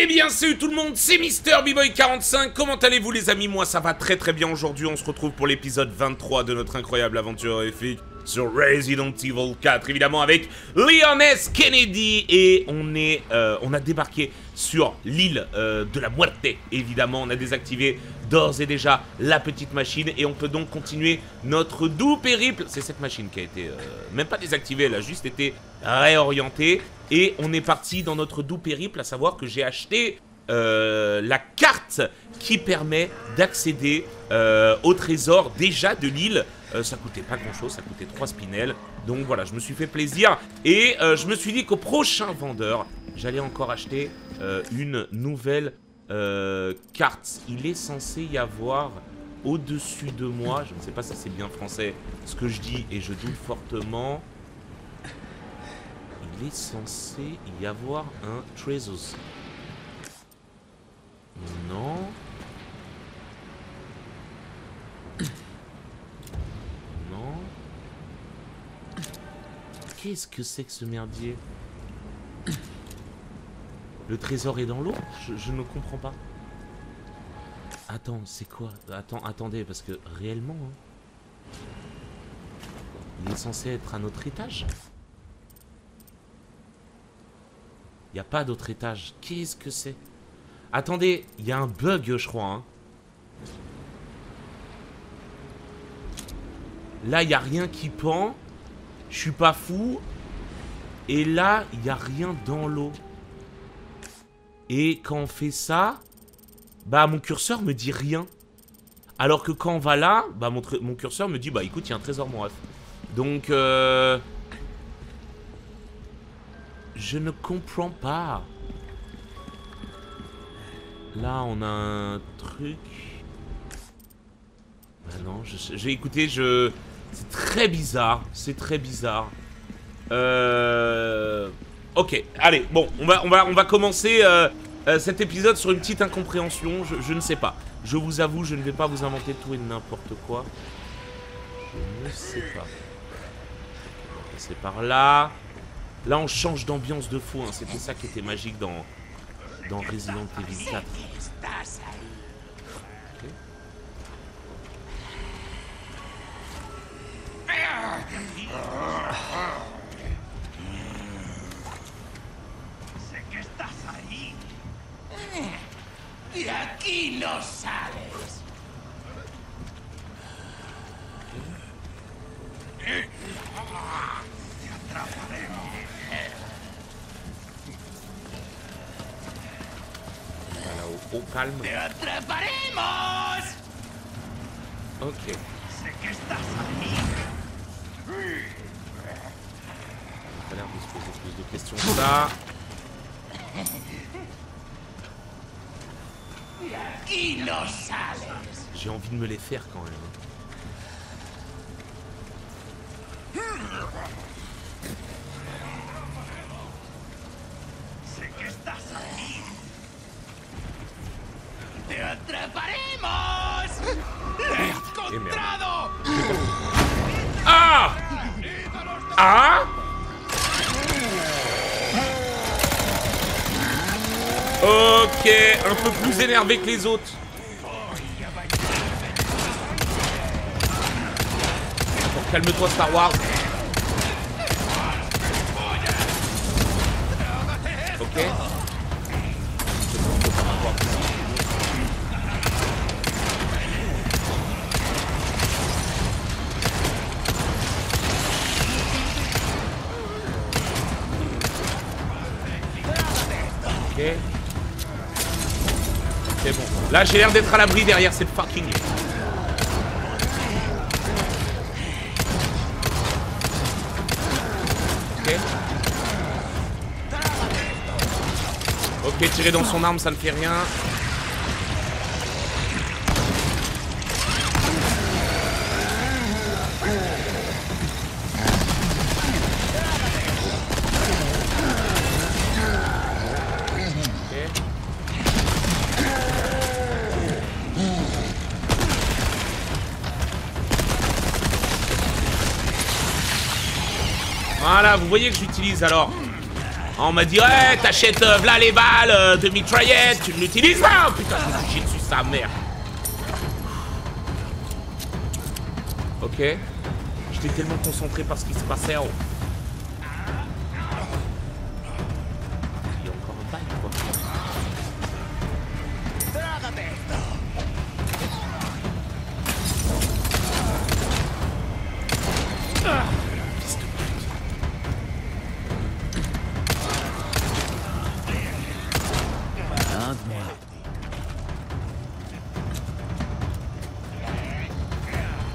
Eh bien salut tout le monde, c'est Mister B-Boy45, comment allez-vous les amis? Moi ça va très très bien aujourd'hui, on se retrouve pour l'épisode 23 de notre incroyable aventure horrifique sur Resident Evil 4, évidemment avec Leon S. Kennedy, et on est, euh, on a débarqué sur l'île euh, de la Muerte, évidemment, on a désactivé d'ores et déjà la petite machine, et on peut donc continuer notre doux périple, c'est cette machine qui a été, euh, même pas désactivée, elle a juste été réorientée, et on est parti dans notre doux périple, à savoir que j'ai acheté euh, la carte qui permet d'accéder euh, au trésor déjà de l'île. Ça coûtait pas grand chose, ça coûtait 3 spinels. Donc voilà, je me suis fait plaisir. Et je me suis dit qu'au prochain vendeur, j'allais encore acheter une nouvelle euh, carte. Il est censé y avoir au-dessus de moi, je ne sais pas si c'est bien français ce que je dis et je doute fortement. Il est censé y avoir un trésor. Non. Non. Qu'est-ce que c'est que ce merdier? Le trésor est dans l'eau je, je ne comprends pas. Attends, c'est quoi? Attends, attendez, parce que réellement... hein, il est censé être à notre étage? Il n'y a pas d'autre étage. Qu'est-ce que c'est? Attendez, il y a un bug, je crois. hein. Là, il n'y a rien qui pend. Je suis pas fou. Et là, il n'y a rien dans l'eau. Et quand on fait ça, bah mon curseur me dit rien. Alors que quand on va là, bah mon, curseur me dit, bah écoute, il y a un trésor, mon ref. Donc, euh... Je ne comprends pas. Là, on a un truc. Bah non, je- j'ai écouté, je... C'est très bizarre, c'est très bizarre. Euh... Ok, allez, bon, on va, on va, on va commencer euh, euh, cet épisode sur une petite incompréhension, je, ne sais pas. Je vous avoue, je ne vais pas vous inventer tout et n'importe quoi. Je ne sais pas. On va passer par là. Là, on change d'ambiance de fou, hein. c'était ça qui était magique dans, dans Resident Evil 4. Ok. De aquí no sales. Te atraparemos. Voilà, au, au calme. Te atraparemos. Ok. Sé que estás ahí. Pas l'air de se poser plus de questions que ça. De aquí no sales. J'ai envie de me les faire quand même. hein. Ah! Ah Ok, un peu plus énervé que les autres. Calme-toi Star Wars. Là, j'ai l'air d'être à l'abri derrière cette fucking. Ok. Ok, tirer dans son arme, ça ne fait rien. Vous voyez que j'utilise alors On m'a dit, ouais, t'achètes euh, v'là les balles euh, de mitraillette, tu l'utilises pas. Putain, je suis dessus, sa mère. Ok. J'étais tellement concentré par ce qui se passait. Oh.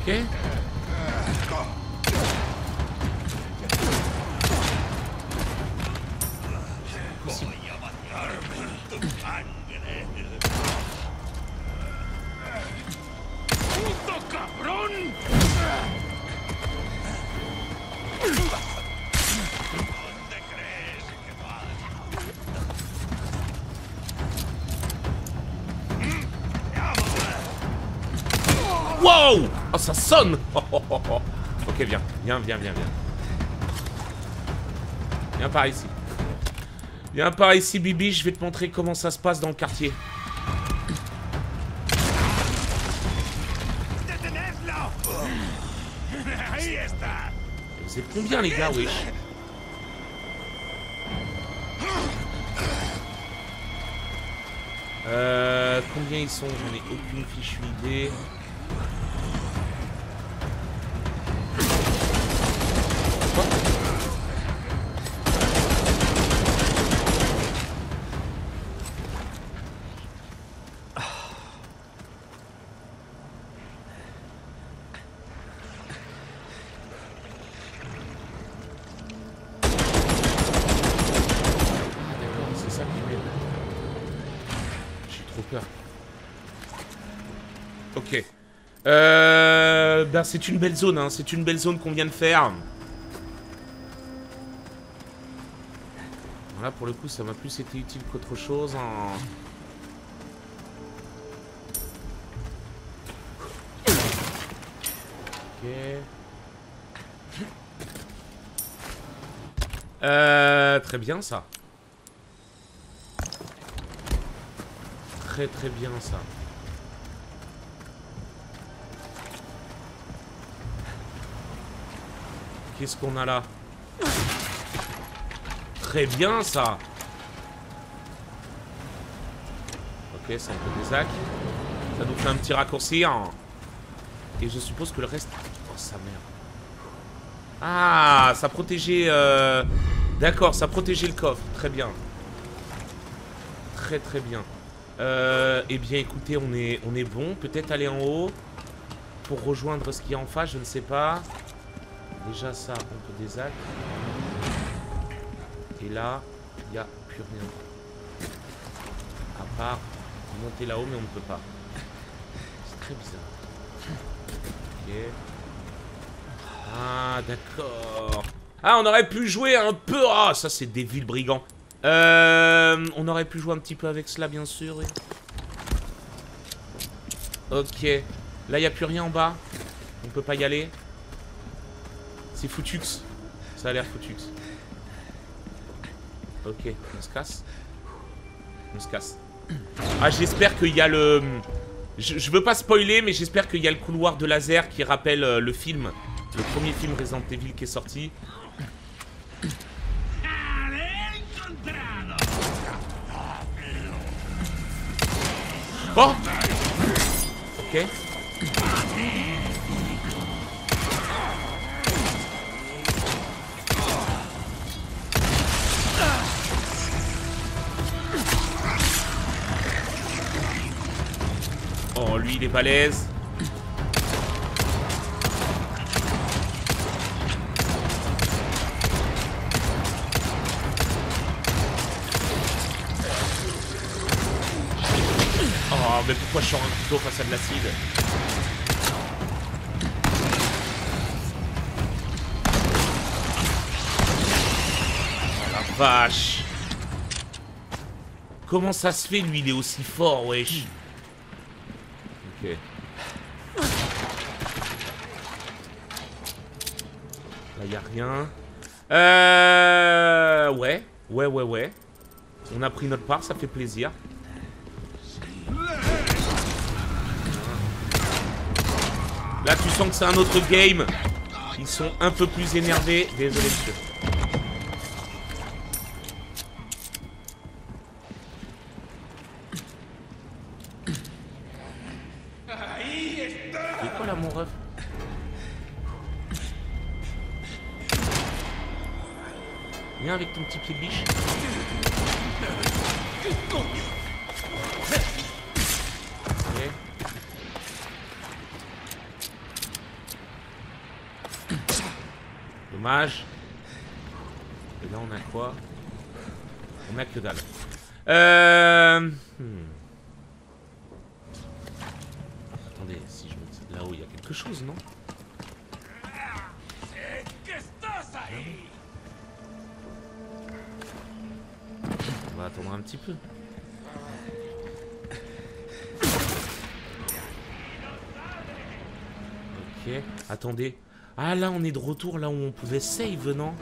Ok. Ça sonne. Ok, viens, viens, viens, viens, viens. Viens par ici. Viens par ici, Bibi, je vais te montrer comment ça se passe dans le quartier. Vous êtes combien, les gars, wesh? Euh, combien ils sont? J'en ai aucune fichue idée. Quoi Ah, d'accord, c'est ça qui m'aide. J'ai trop peur. Ok. Euh, ben c'est une belle zone, hein. c'est une belle zone qu'on vient de faire. Voilà, pour le coup, ça m'a plus été utile qu'autre chose. hein. Ok. Euh, très bien ça. Très très bien ça. Qu'est-ce qu'on a là Très bien ça. Ok, c'est un peu des actes. Ça nous fait un petit raccourci. hein. Et je suppose que le reste... Oh sa mère. Ah, ça protégeait... euh, D'accord, ça protégeait le coffre. Très bien. Très très bien. Euh, eh bien écoutez, on est, on est bon. Peut-être aller en haut. Pour rejoindre ce qu'il y a en face, je ne sais pas. Déjà ça, on peut des actes. Et là, il n'y a plus rien. À part monter là-haut, mais on ne peut pas. C'est très bizarre. Ok. Ah, d'accord. Ah, on aurait pu jouer un peu... Ah, ça, c'est des villes brigands. Euh, on aurait pu jouer un petit peu avec cela, bien sûr. Ok. Là, il n'y a plus rien en bas. On peut pas y aller. C'est foutux. Ça a l'air foutux. Ok, on se casse. On se casse. Ah, j'espère qu'il y a le... Je, veux pas spoiler, mais j'espère qu'il y a le couloir de laser qui rappelle euh, le film. Le premier film Resident Evil qui est sorti. Oh Ok. Il est balèze. Oh, mais pourquoi je sors un couteau face à de l'acide Oh la vache Comment ça se fait, lui, il est aussi fort, wesh Ok. Là, y a Euh... Ouais. Ouais, ouais, ouais. On a pris notre part, ça fait plaisir. Là, tu sens que c'est un autre game. Ils sont un peu plus énervés. Désolé, monsieur. C'est quoi là, mon ref? Viens avec ton petit pied de biche. Dommage. Et là, on a quoi? On a que dalle. Euh... hmm. Attendez, si je. Là-haut, il y a quelque chose, non? Attendre un petit peu. Ok, attendez. Ah là, on est de retour là où on pouvait save, non?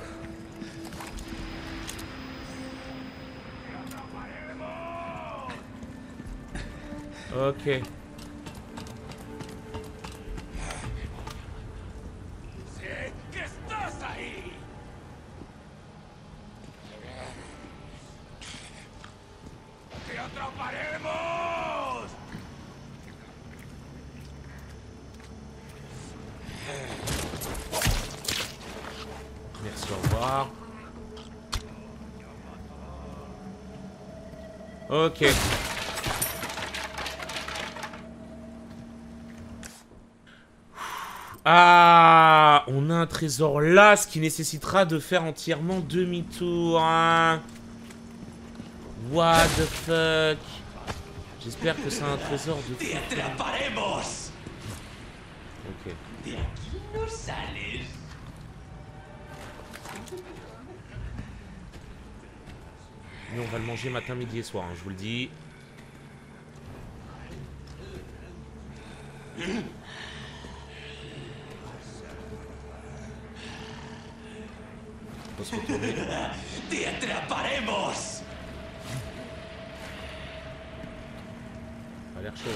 Ok. Ok. Ah, on a un trésor là, ce qui nécessitera de faire entièrement demi-tour. hein. What the fuck? J'espère que c'est un trésor de fou. Ok. Nous, on va le manger matin, midi et soir, hein, je vous le dis. ¡Te atraparemos! Pas l'air chaud.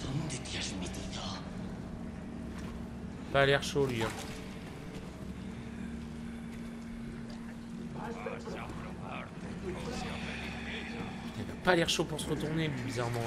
¿Dónde te has metido? Pas l'air chaud, lui. hein. Il a pas l'air chaud pour se retourner, bizarrement.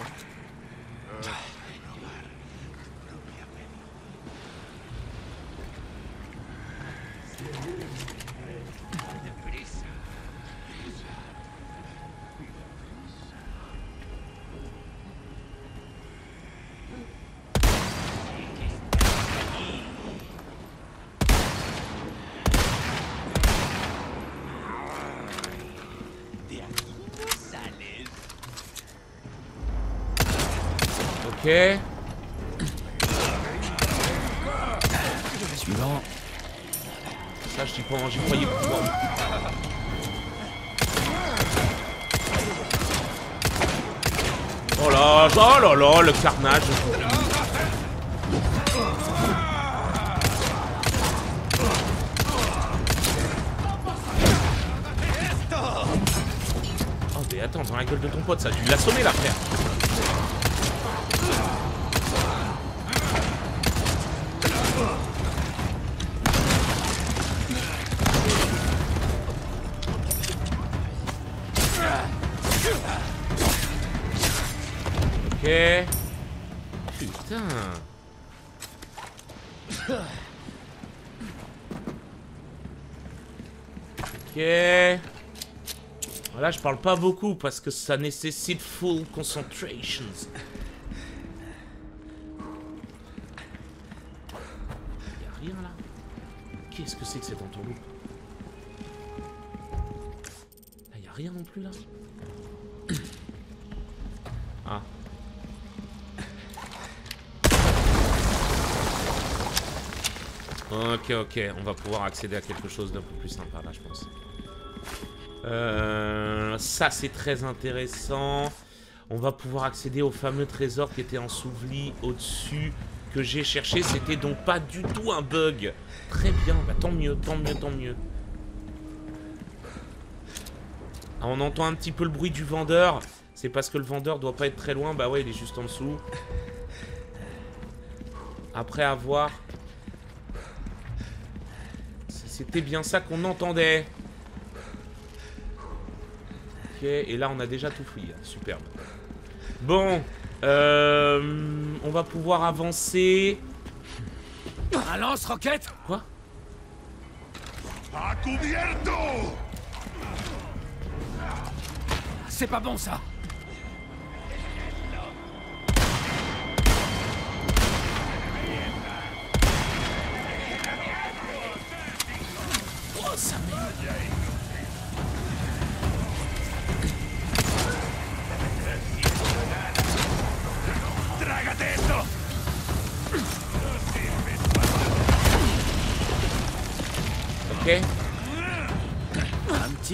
Ok. Suivant. Ça, j'y crois- j'y croyais pouvoir. Oh là, oh là là, le carnage. Oh mais attends, dans la gueule de ton pote, ça a dû l'assommer là, frère. Ok. Là, je parle pas beaucoup parce que ça nécessite full concentration. Y'a rien là Qu'est-ce que c'est que cette entourloupe Là, y a rien non plus là Ok, ok, on va pouvoir accéder à quelque chose d'un peu plus sympa là, je pense. Euh, ça, c'est très intéressant. On va pouvoir accéder au fameux trésor qui était enseveli au-dessus que j'ai cherché. C'était donc pas du tout un bug. Très bien, bah, tant mieux, tant mieux, tant mieux. Ah, on entend un petit peu le bruit du vendeur. C'est parce que le vendeur doit pas être très loin. Bah ouais, il est juste en dessous. Après avoir... C'était bien ça qu'on entendait. Ok, et là on a déjà tout fouillé. Superbe. Bon, euh, on va pouvoir avancer. Un lance-roquette Quoi? C'est pas bon ça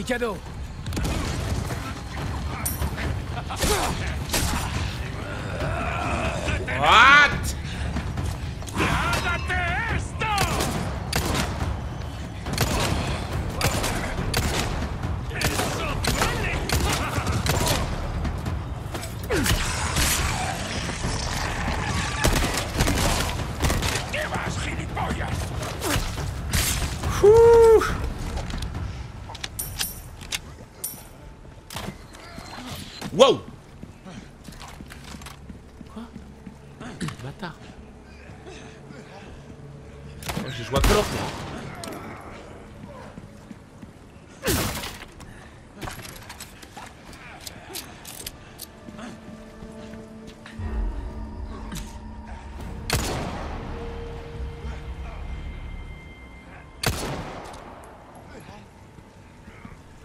Un petit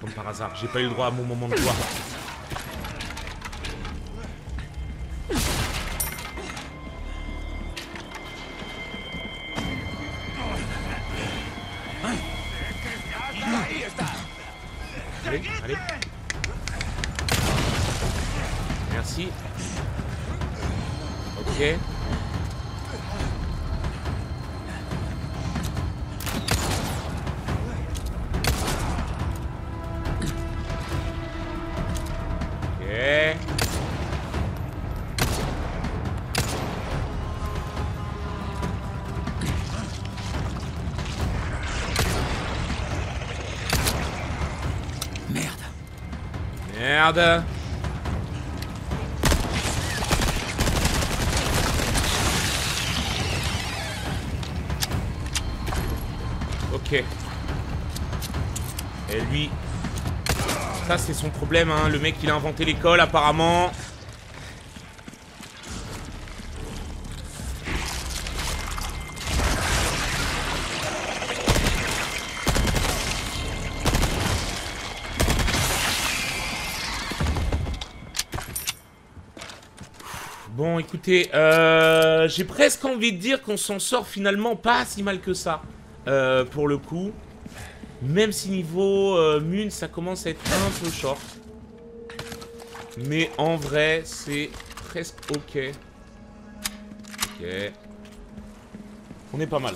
Comme par hasard, j'ai pas eu le droit à mon moment de gloire. Ok. Et lui... Ça, c'est son problème, hein. Le mec, il a inventé l'école, apparemment. Écoutez, euh, j'ai presque envie de dire qu'on s'en sort finalement pas si mal que ça, euh, pour le coup. Même si niveau euh, Mune, ça commence à être un peu short. Mais en vrai, c'est presque ok. Ok. On est pas mal.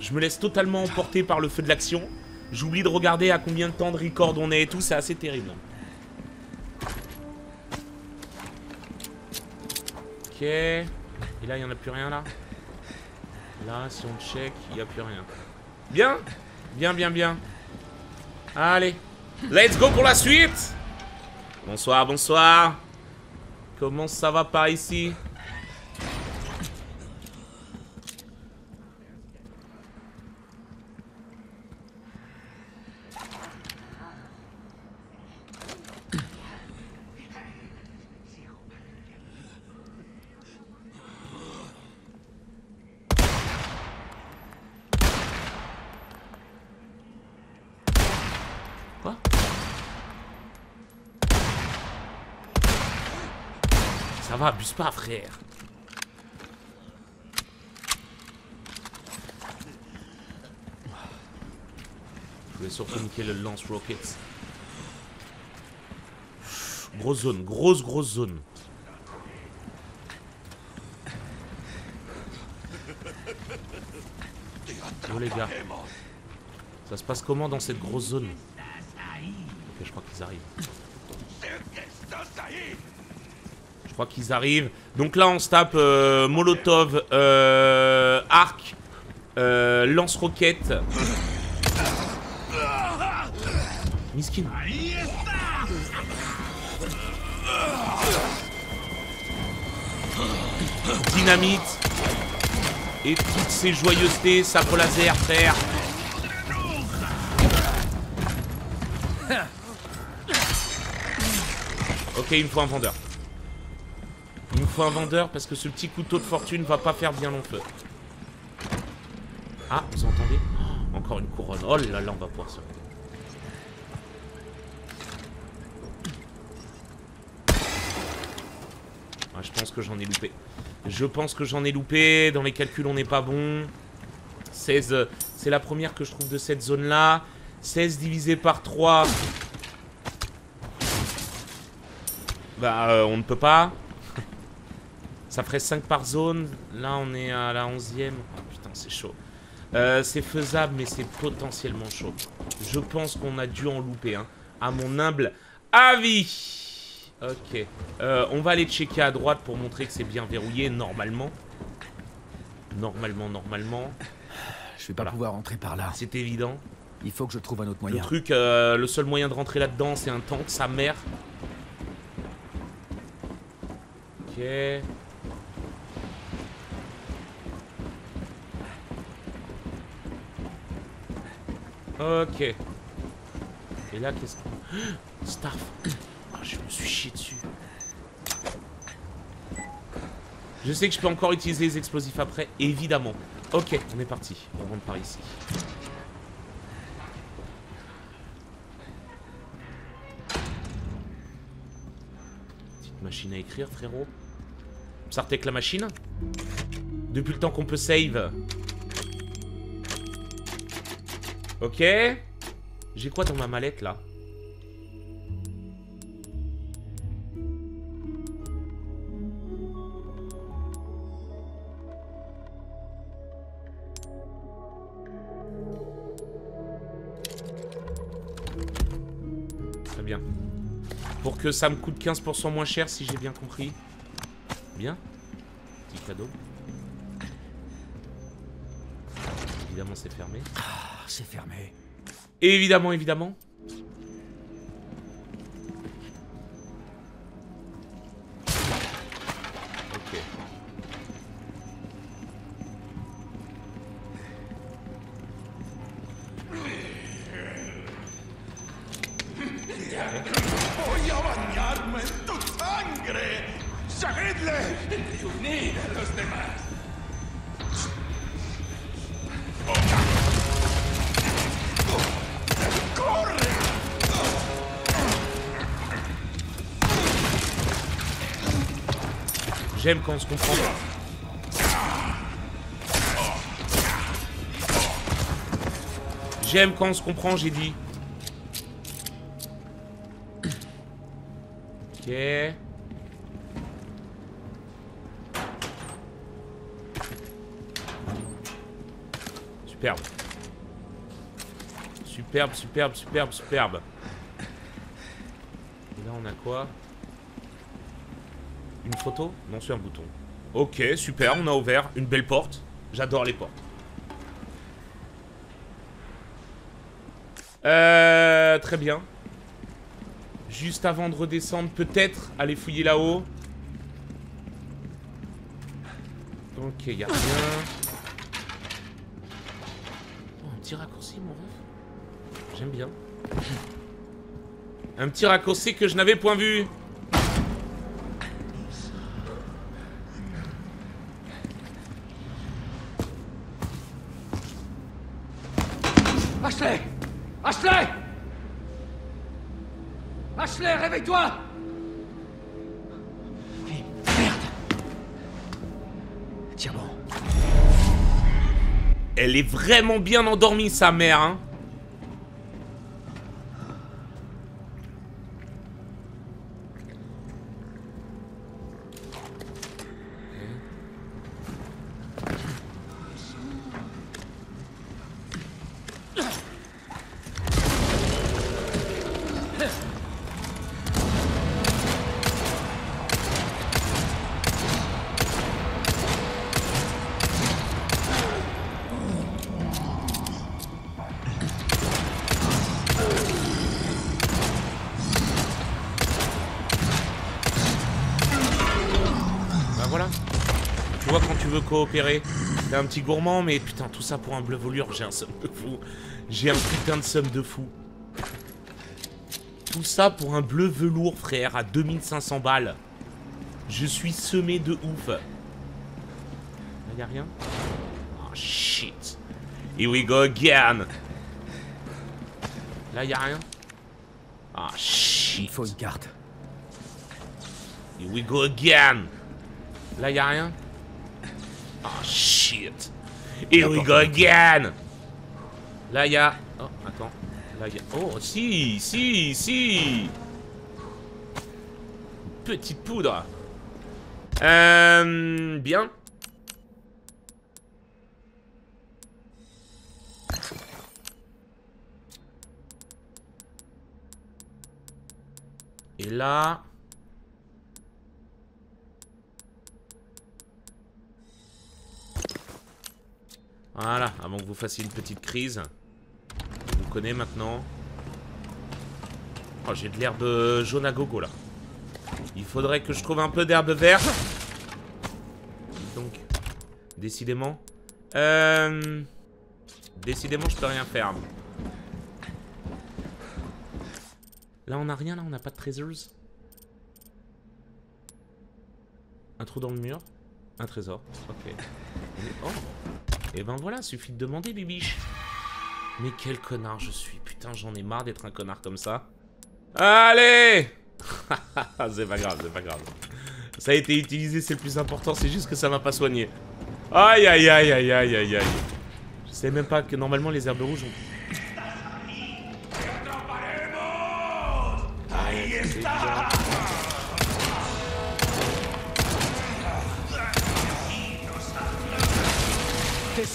Je me laisse totalement emporter par le feu de l'action. J'oublie de regarder à combien de temps de record on est et tout, c'est assez terrible. Ok. Et là, il n'y en a plus rien là Là, si on check, il n'y a plus rien. Bien Bien, bien, bien. Allez. Let's go pour la suite Bonsoir, bonsoir. Comment ça va par ici? Va, abuse pas, frère. Je voulais surtout niquer le lance rockets. Grosse zone, grosse grosse zone. Yo les gars, ça se passe comment dans cette grosse zone? Ok, je crois qu'ils arrivent. Sé que estás ahí. Je crois qu'ils arrivent. Donc là, on se tape euh, Molotov, euh, arc, euh, lance-roquette. Miskin. Dynamite. Et toutes ces joyeusetés, sabre laser, frère. Ok, il me faut un vendeur. Un vendeur parce que ce petit couteau de fortune va pas faire bien long feu. Ah, vous entendez? Encore une couronne. Oh là là, on va pouvoir se... Ah, je pense que j'en ai loupé. Je pense que j'en ai loupé. Dans les calculs, on n'est pas bon. 16, euh, c'est la première que je trouve de cette zone-là. 16 divisé par 3. Bah, euh, on ne peut pas. Ça ferait 5 par zone. Là, on est à la 11ème. Oh, putain, c'est chaud. Euh, c'est faisable, mais c'est potentiellement chaud. Je pense qu'on a dû en louper, hein. À mon humble avis. Ok. Euh, on va aller checker à droite pour montrer que c'est bien verrouillé, normalement. Normalement, normalement. Je vais pas Voilà. pouvoir rentrer par là. C'est évident. Il faut que je trouve un autre Le moyen. truc, euh, le seul moyen de rentrer là-dedans, c'est un tank, sa mère. Ok. Ok. Et là, qu'est-ce qu'on... Staff Ah, je me suis chié dessus. Je sais que je peux encore utiliser les explosifs après, évidemment. Ok, on est parti. On rentre par ici. Petite machine à écrire, frérot. Sartek la machine? Depuis le temps qu'on peut save. Ok. J'ai quoi dans ma mallette, là? Très bien. Pour que ça me coûte 15% moins cher, si j'ai bien compris. Bien. Petit cadeau. Évidemment, c'est fermé. C'est fermé. Évidemment, évidemment. J'aime quand on se comprend. J'aime quand on se comprend, j'ai dit. Ok. Superbe. Superbe, superbe, superbe, superbe. Et là, on a quoi? Une photo Non, c'est un bouton. Ok, super, on a ouvert une belle porte. J'adore les portes. Euh, très bien. Juste avant de redescendre, peut-être aller fouiller là-haut. Ok, y a rien. Oh, un petit raccourci, mon ref. J'aime bien. Un petit raccourci que je n'avais point vu. Tiens bon. Elle est vraiment bien endormie, sa mère, hein. T'es un petit gourmand, mais putain, tout ça pour un bleu volure, j'ai un somme de fou. J'ai un putain de somme de fou. Tout ça pour un bleu velours, frère, à 2500 balles. Je suis semé de ouf. Là, y a rien? Oh, shit. Here we go again. Là, y a rien? Ah, shit. Il faut une carte. Here we go again. Là, y a rien? Ah, shit. Here we go again. Là, y a... Oh, attends. Là, y a... Oh, si, si, si. Petite poudre. Euh... Bien. Et là... Voilà, avant que vous fassiez une petite crise. Vous connais maintenant. Oh, j'ai de l'herbe jaune à gogo, là. Il faudrait que je trouve un peu d'herbe verte. Donc, décidément. Euh... Décidément, je peux rien faire. Là, on a rien, là, on n'a pas de treasures. Un trou dans le mur. Un trésor. Ok. Oh Et ben voilà, suffit de demander, bibiche. Mais quel connard je suis. Putain, j'en ai marre d'être un connard comme ça. Allez C'est pas grave, c'est pas grave. Ça a été utilisé, c'est le plus important, c'est juste que ça m'a pas soigné. Aïe, aïe, aïe, aïe, aïe, aïe, aïe. Je sais même pas que normalement les herbes rouges ont...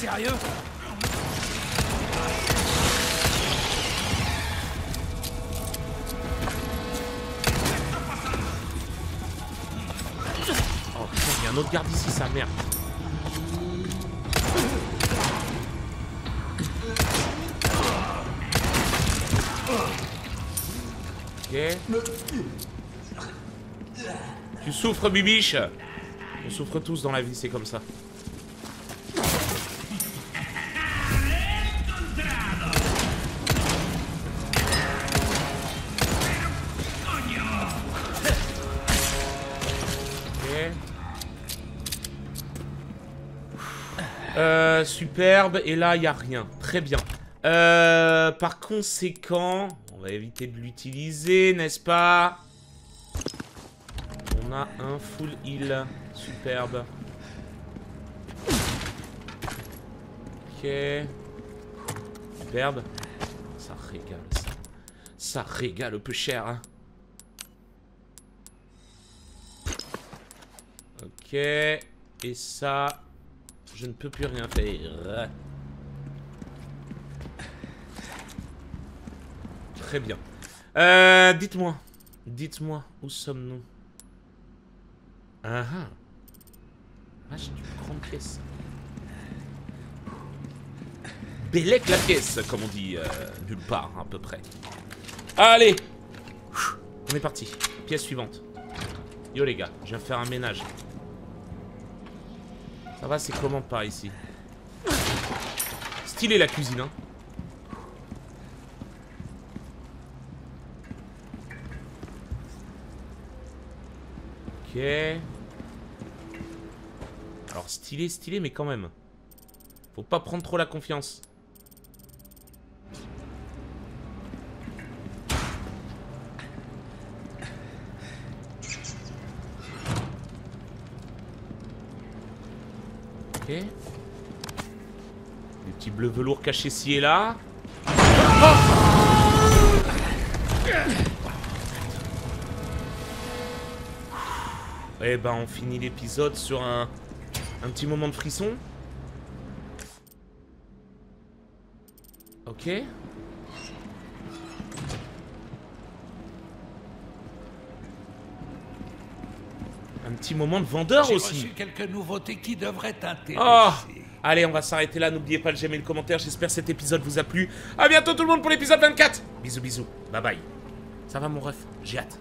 sérieux Oh putain, il y a un autre garde ici, sa. Ok. Tu souffres, bibiche? On souffre tous dans la vie, c'est comme ça. Superbe. Et là, il n'y a rien. Très bien. Euh, par conséquent, on va éviter de l'utiliser, n'est-ce pas? On a un full heal. Superbe. Ok. Superbe. Ça régale, ça. Ça régale peu cher, hein. Ok. Et ça, je ne peux plus rien faire. Très bien. Euh, dites-moi. Dites-moi, où sommes-nous? Ah ah. J'ai une grande pièce. Bellec la pièce, comme on dit euh, nulle part, à peu près. Allez On est parti. Pièce suivante. Yo les gars, je viens faire un ménage. Ça va, c'est comment par ici Stylé la cuisine, hein. Ok. Alors stylé, stylé, mais quand même. Faut pas prendre trop la confiance. Ok. Des petits bleus velours cachés ci et là. Eh ben, on finit l'épisode sur un, un petit moment de frisson. Ok. Un petit moment de vendeur J'ai aussi. reçu quelques nouveautés qui devraient t'intéresser. Oh Allez, on va s'arrêter là. N'oubliez pas de j'aimer le commentaire. J'espère que cet épisode vous a plu. A bientôt tout le monde pour l'épisode 24. Bisous, bisous. Bye bye. Ça va mon ref? J'ai hâte.